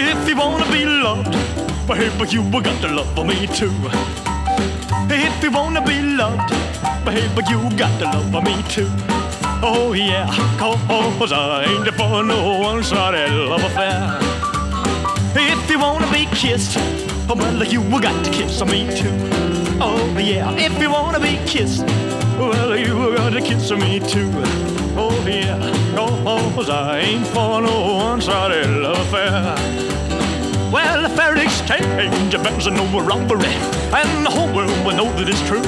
If you wanna be loved, baby, you got to love for me too. If you wanna be loved, baby, you got to love for me too. Oh yeah, cause I ain't for no one-sided love affair. If you wanna be kissed, oh, well, you got to kiss me too. Oh yeah, if you wanna be kissed, well, you got to kiss me too. Oh yeah, cause I ain't for no one-sided love affair. Fair exchange bears robbery, and the whole world will know that it's true.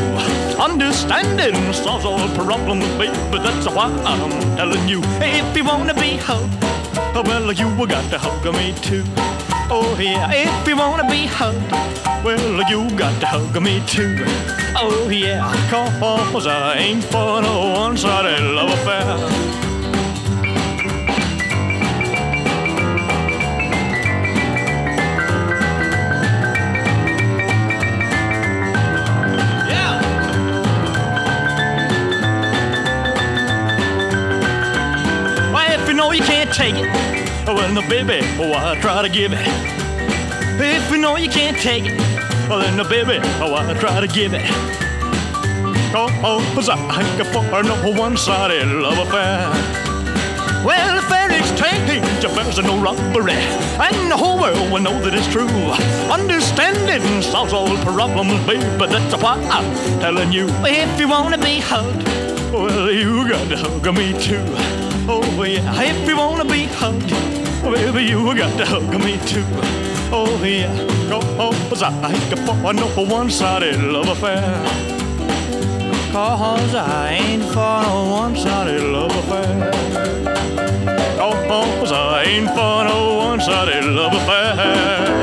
Understanding solves all problems, baby. That's why I'm telling you, if you wanna be hugged, well, you got to hug me too. Oh yeah, if you wanna be hugged, well, you got to hug me too. Oh yeah, cause I ain't for no one-sided love affair. Know you can't take it, oh, well, no, baby, oh, I try to give it. If you know you can't take it, well, then, no, baby, oh, I try to give it. Oh, oh, cause I for no one-sided love affair. Well, the fair exchange affairs are no robbery, and the whole world will know that it's true. Understanding solves all problems, baby, that's why I'm telling you. If you wanna be hugged, well, you got to hug me too. Oh yeah, if you wanna be hugged, baby, you got to hug me too. Oh yeah, cause I ain't for no one-sided love affair. Cause I ain't for no one-sided love affair. Cause I ain't for no one-sided love affair.